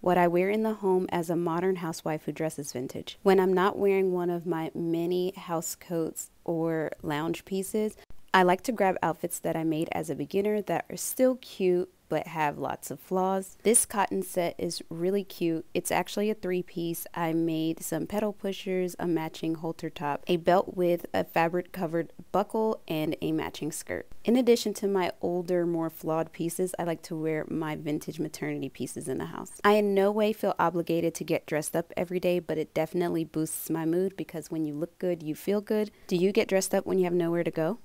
What I wear in the home as a modern housewife who dresses vintage. When I'm not wearing one of my many house coats or lounge pieces, I like to grab outfits that I made as a beginner that are still cute but have lots of flaws. This cotton set is really cute. It's actually a three piece. I made some pedal pushers, a matching halter top, a belt with a fabric covered buckle, and a matching skirt. In addition to my older, more flawed pieces, I like to wear my vintage maternity pieces in the house. I in no way feel obligated to get dressed up every day, but it definitely boosts my mood because when you look good, you feel good. Do you get dressed up when you have nowhere to go?